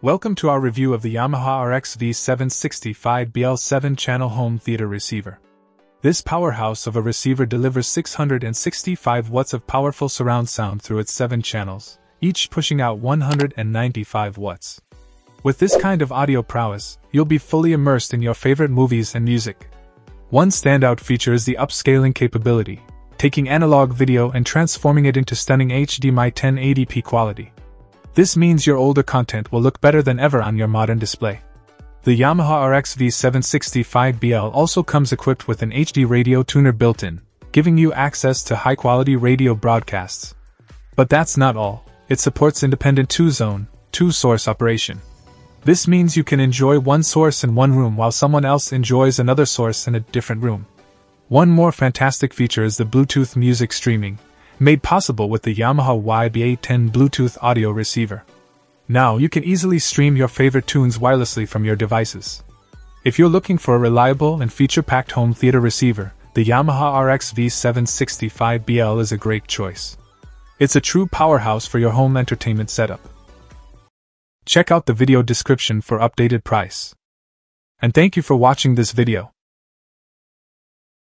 Welcome to our review of the Yamaha RX V765 BL7 channel home theater receiver. This powerhouse of a receiver delivers 665 watts of powerful surround sound through its 7 channels, each pushing out 195 watts. With this kind of audio prowess, you'll be fully immersed in your favorite movies and music. One standout feature is the upscaling capability, taking analog video and transforming it into stunning HDMI 1080p quality. This means your older content will look better than ever on your modern display. The Yamaha RX V765BL also comes equipped with an HD radio tuner built in, giving you access to high quality radio broadcasts. But that's not all, it supports independent 2 zone, 2 source operation. This means you can enjoy one source in one room while someone else enjoys another source in a different room. One more fantastic feature is the Bluetooth music streaming, made possible with the Yamaha YBA-10 Bluetooth audio receiver. Now you can easily stream your favorite tunes wirelessly from your devices. If you're looking for a reliable and feature packed home theater receiver, the Yamaha RX V765BL is a great choice. It's a true powerhouse for your home entertainment setup. Check out the video description for updated price. And thank you for watching this video.